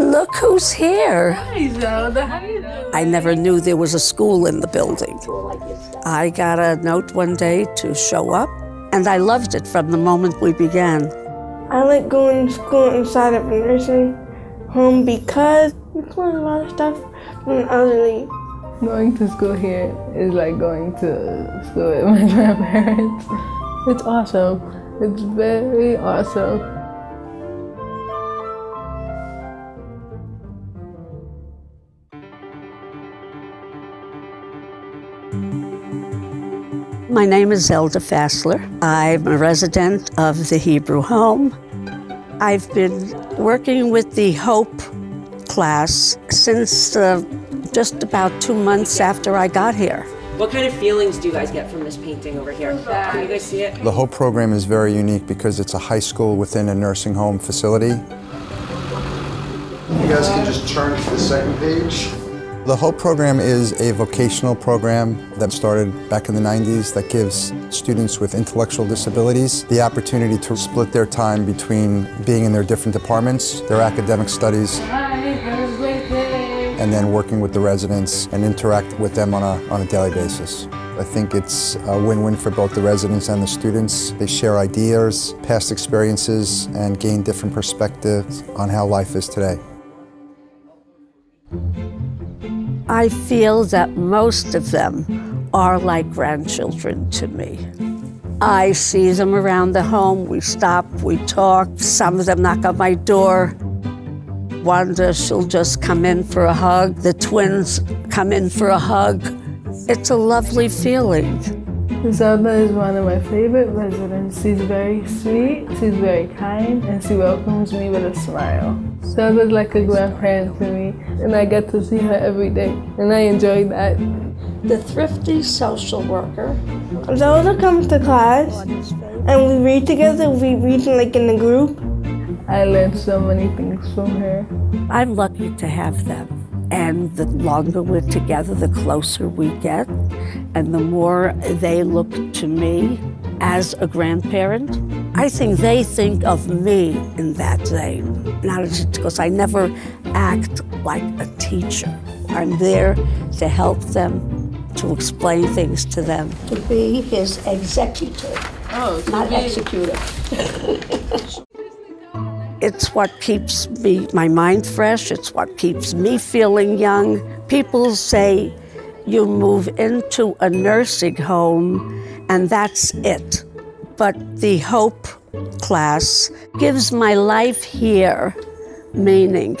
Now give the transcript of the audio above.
Look who's here. Hi, Zelda. How you doing? I never knew there was a school in the building. I got a note one day to show up, and I loved it from the moment we began. I like going to school inside of a nursing home because we learn a lot of stuff from the elderly. Going to school here is like going to school with my grandparents. It's awesome. It's very awesome. My name is Zelda Fassler. I'm a resident of the Hebrew Home. I've been working with the Hope class since uh, just about two months after I got here. What kind of feelings do you guys get from this painting over here? Can you guys see it? The Hope program is very unique because it's a high school within a nursing home facility. You guys can just turn to the second page. The Hope program is a vocational program that started back in the 90s that gives students with intellectual disabilities the opportunity to split their time between being in their different departments, their academic studies, and then working with the residents and interact with them on a, on a daily basis. I think it's a win-win for both the residents and the students. They share ideas, past experiences, and gain different perspectives on how life is today. I feel that most of them are like grandchildren to me. I see them around the home, we stop, we talk, some of them knock on my door. Wanda, she'll just come in for a hug. The twins come in for a hug. It's a lovely feeling. Zelda is one of my favorite residents. She's very sweet, she's very kind, and she welcomes me with a smile. Zelda's like a grandparent to me, and I get to see her every day, and I enjoy that. The thrifty social worker. Zelda comes to class and we read together. We read like in a group. I learned so many things from her. I'm lucky to have them. And the longer we're together, the closer we get, and the more they look to me as a grandparent. I think they think of me in that way, not because I never act like a teacher. I'm there to help them, to explain things to them. To be his executor, Oh, not executor. It's what keeps me my mind fresh. It's what keeps me feeling young. People say you move into a nursing home and that's it. But the Hope class gives my life here meaning.